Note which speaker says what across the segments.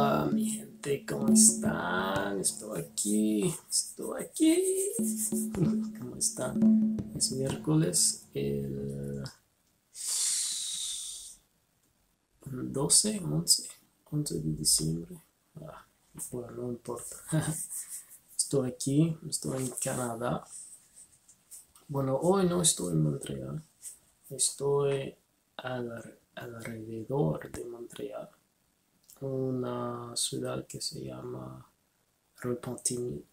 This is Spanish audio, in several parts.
Speaker 1: Hola mi gente, ¿cómo están? Estoy aquí, estoy aquí. ¿Cómo están? Es miércoles, el 12, 11, 11 de diciembre. Ah, bueno, no importa. Estoy aquí, estoy en Canadá. Bueno, hoy no estoy en Montreal. Estoy alrededor de Montreal una ciudad que se llama Repentigny.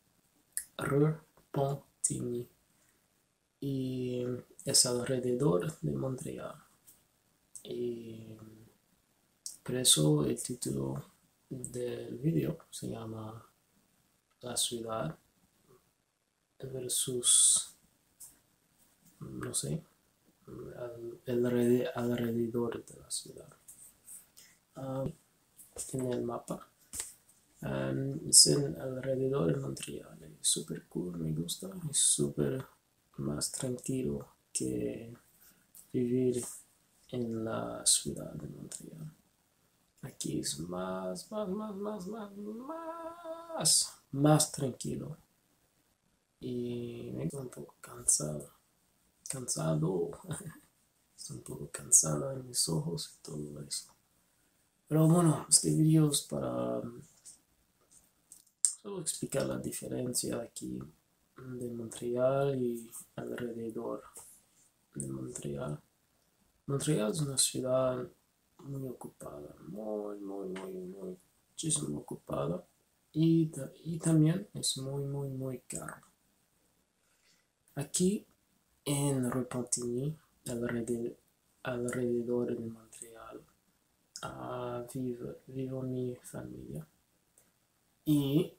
Speaker 1: Repentigny. Y es alrededor de Montreal. Y por eso el título del video se llama La ciudad versus, no sé, el alrededor de la ciudad. En el mapa. es en alrededor de Montreal. Es súper cool, me gusta. Es súper más tranquilo que vivir en la ciudad de Montreal. Aquí es más, más, más, más, más, más, más tranquilo. Y me estoy un poco cansado. Cansado. Estoy un poco cansado en mis ojos y todo eso. Pero bueno, este video es para um, solo explicar la diferencia aquí de Montreal y alrededor de Montreal. Montreal es una ciudad muy ocupada, muy, muy, muy, muy, muchísimo ocupada. Y, y también es muy, muy, muy caro. Aquí en Repentigny, alrededor, alrededor de Montreal, vivo, mi familia. Y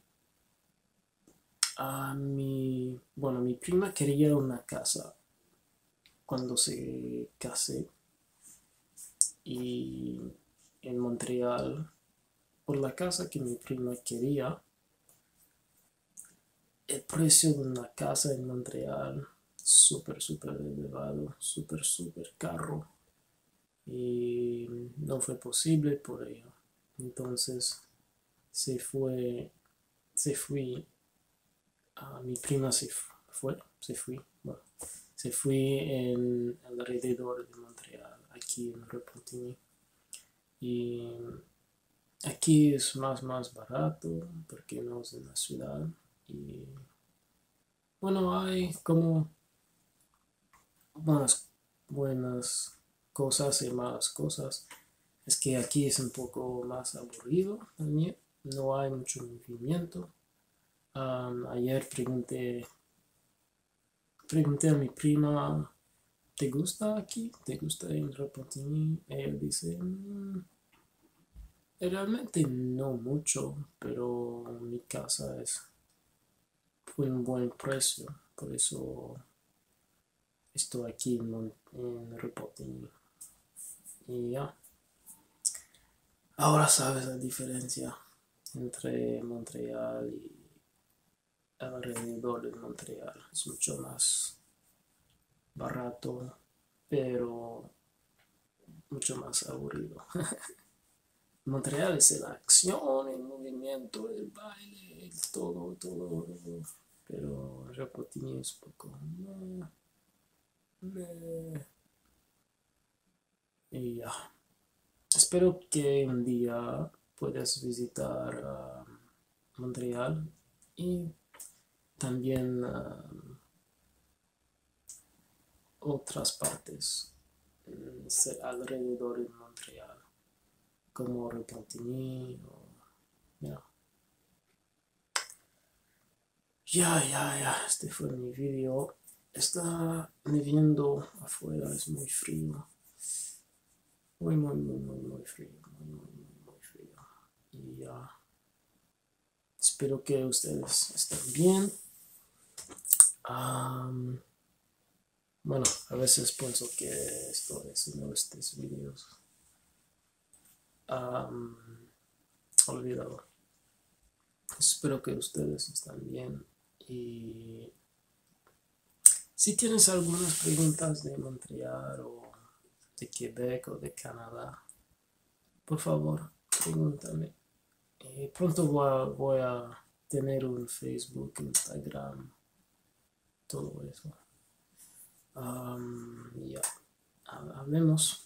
Speaker 1: a mi, bueno, mi prima quería una casa cuando se casé. Y en Montreal, por la casa que mi prima quería, el precio de una casa en Montreal súper, súper elevado, súper, súper caro y no fue posible por ello. Entonces se fue, se fui, a mi prima se fue, se fui, bueno, se fui en alrededor de Montreal, aquí en Repentigny. Y aquí es más, más barato porque no es en la ciudad. Y bueno, hay como buenas, buenas cosas y malas cosas. Es que aquí es un poco más aburrido también, no hay mucho movimiento. ayer pregunté, pregunté a mi prima, ¿te gusta aquí? ¿Te gusta en Repentigny? Ella dice, mm, realmente no mucho, pero mi casa es fue un buen precio, por eso estoy aquí en, en. Y ya. Ahora sabes la diferencia entre Montreal y alrededor de Montreal. Es mucho más barato, pero mucho más aburrido. Montreal es la acción, el movimiento, el baile, todo, todo, Pero Repentigny es poco. Y ya. Espero que un día puedas visitar um, Montreal y también um, otras partes mm, alrededor de Montreal, como Repentigny o ya. Ya, ya, este fue mi video. Está neviendo afuera, es muy frío muy, muy, muy, muy, muy frío, muy, muy, muy, muy frío. Y ya espero que ustedes estén bien. bueno, a veces pienso que estoy haciendo estos videos olvidado. Espero que ustedes estén bien y si tienes algunas preguntas de Montreal o de Quebec o de Canadá, por favor, pregúntame. Y pronto voy a, voy a tener un Facebook, Instagram, todo eso. Um, ya, hablemos.